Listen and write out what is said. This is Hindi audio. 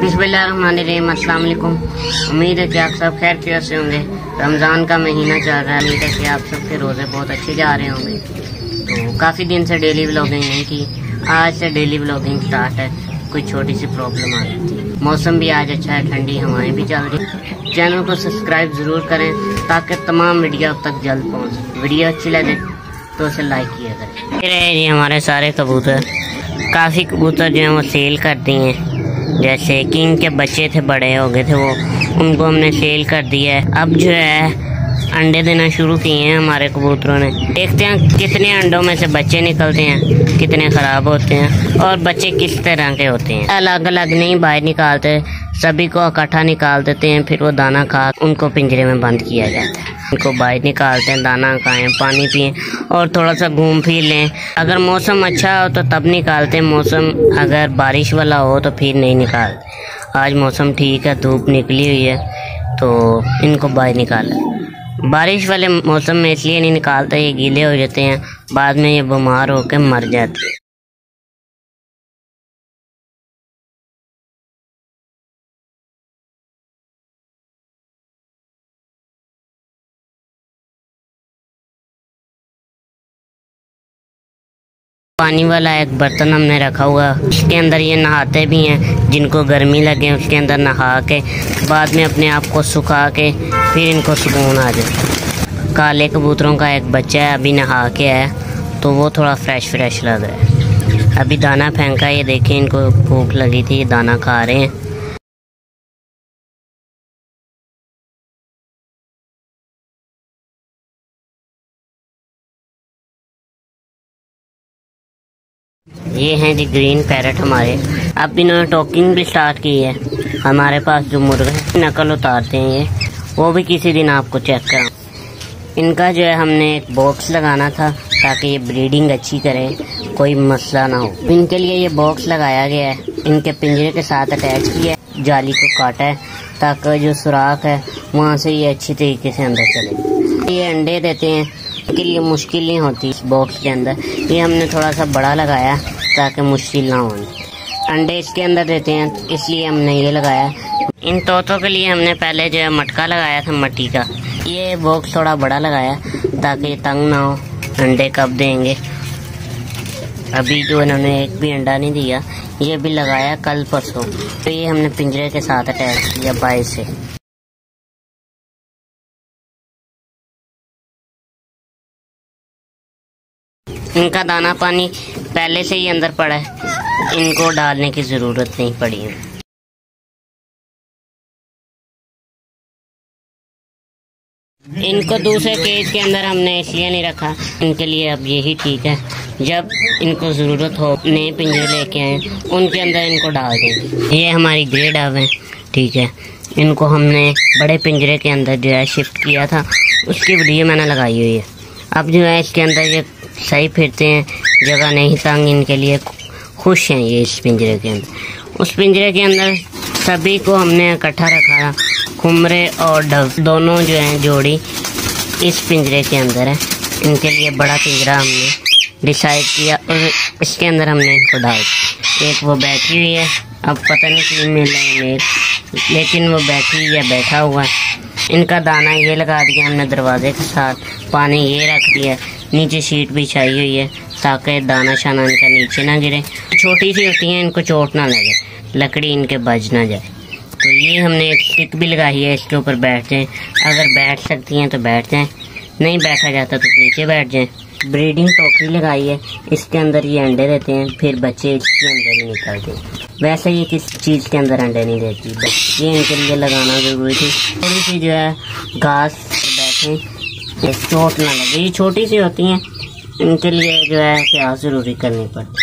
अस्सलाम वालेकुम। उम्मीद है कि आप सब खैर खैर से होंगे। रमज़ान का महीना चल रहा है, उम्मीद है कि आप सबके रोज़े बहुत अच्छे जा रहे होंगे। तो काफ़ी दिन से डेली ब्लॉगिंग नहीं की, आज से डेली ब्लॉगिंग स्टार्ट है। कोई छोटी सी प्रॉब्लम आ गई थी मौसम भी आज अच्छा है, ठंडी हवाएँ भी चल रही चैनल को सब्सक्राइब ज़रूर करें, ताकि तमाम वीडियो अब तक जल्द पहुँच वीडियो अच्छी लगे तो उसे लाइक किया करें ये हमारे सारे कबूतर। काफ़ी कबूतर जो हैं वो सेल कर दिए हैं। जैसे किंग के बच्चे थे, बड़े हो गए थे वो, उनको हमने सेल कर दिया है। अब जो है, अंडे देना शुरू किए हैं हमारे कबूतरों ने। देखते हैं कितने अंडों में से बच्चे निकलते हैं, कितने ख़राब होते हैं, और बच्चे किस तरह के होते हैं। अलग अलग नहीं, बाहर निकालते। सभी को इकट्ठा निकाल देते हैं, फिर वो दाना खा, उनको पिंजरे में बंद किया जाता है। उनको बाहर निकालते हैं, दाना खाएँ, पानी पिए और थोड़ा सा घूम फिर लें। अगर मौसम अच्छा हो तो तब निकालते हैं, मौसम अगर बारिश वाला हो तो फिर नहीं निकालते। आज मौसम ठीक है, धूप निकली हुई है तो इनको बाहर निकालें बारिश वाले मौसम में इसलिए नहीं निकालते, ये गीले हो जाते हैं, बाद में ये बीमार होकर मर जाते हैं। पानी वाला एक बर्तन हमने रखा हुआ उसके अंदर ये नहाते भी हैं, जिनको गर्मी लगे उसके अंदर नहा के, बाद में अपने आप को सुखा के, फिर इनको सुकून आ जाए। काले कबूतरों का एक बच्चा है, अभी नहा के है तो वो थोड़ा फ्रेश फ्रेश लग रहा है। अभी दाना फेंका ये देखें, इनको भूख लगी थी दाना खा रहे हैं। ये हैं जी ग्रीन पैरट हमारे। अब इन्होंने टॉकिंग भी स्टार्ट की है। हमारे पास जो मुर्गे नकल उतारते हैं ये। वो भी किसी दिन आपको चेक करा। इनका जो है, हमने एक बॉक्स लगाना था, ताकि ये ब्रीडिंग अच्छी करें, कोई मसला ना हो। इनके लिए ये बॉक्स लगाया गया है। इनके पिंजरे के साथ अटैच किया है, जाली को काटा है, ताकि जो सुराख है, वहाँ से ये अच्छी तरीके से अंदर चले। ये अंडे देते हैं, के लिए मुश्किल नहीं होती इस बॉक्स के अंदर। ये हमने थोड़ा सा बड़ा लगाया। ताकि मुश्किल ना हो अंडे इसके अंदर देते हैं, इसलिए हमने ये लगाया। इन तोतों के लिए हमने पहले जो है मटका लगाया था, मट्टी का। ये बॉक्स थोड़ा बड़ा लगाया, ताकि तंग ना हो। अंडे कब देंगे? अभी जो इन्होंने एक भी अंडा नहीं दिया, ये भी लगाया कल परसों। तो ये हमने पिंजरे के साथ अटैच किया बाई से। इनका दाना पानी पहले से ही अंदर पड़ा है। इनको डालने की ज़रूरत नहीं पड़ी है। इनको दूसरे केज के अंदर हमने इसलिए नहीं रखा। इनके लिए अब यही ठीक है। जब इनको ज़रूरत हो, नए पिंजरे लेके आए, उनके अंदर इनको डाल देंगे ये हमारी ग्रेड अब है। ठीक है। इनको हमने बड़े पिंजरे के अंदर जो है शिफ्ट किया था, उसकी वीडियो मैंने लगाई हुई है। अब जो है इसके अंदर ये सही फिरते हैं। जगह नहीं तंग इनके लिए खुश हैं ये इस पिंजरे के अंदर। उस पिंजरे के अंदर सभी को हमने इकट्ठा रखा कुमरे और डब दोनों जो हैं जोड़ी इस पिंजरे के अंदर है। इनके लिए बड़ा पिंजरा हमने डिसाइड किया और इसके अंदर हमने इनको डाल एक वो बैठी हुई है। अब पता नहीं फीमेल है मेल। लेकिन वो बैठी या बैठा हुआ है। इनका दाना ये लगा दिया हमने दरवाजे के साथ। पानी ये रख दिया। नीचे शीट बिछाई हुई है, ताकि दाना शाना इनका नीचे ना गिरे। छोटी सी होती हैं, इनको चोट ना लगे। लकड़ी इनके बज ना जाए। तो ये हमने एक स्टिक भी लगाई है, इसके ऊपर बैठ जाएँ। अगर बैठ सकती हैं तो बैठ जाएँ। नहीं बैठा जाता तो नीचे बैठ जाएँ। ब्रीडिंग टोकरी लगाई है। इसके अंदर ये अंडे देते हैं, फिर बच्चे इसके अंदर ही निकलते हैं। वैसे ये किस चीज़ के अंदर अंडे नहीं देती ये इनके लिए लगाना ज़रूरी थी। थोड़ी सी जो है घास बैठे चोट ना लगे। ये छोटी सी होती हैं, इनके लिए जो है क्या ज़रूरी करनी पड़ती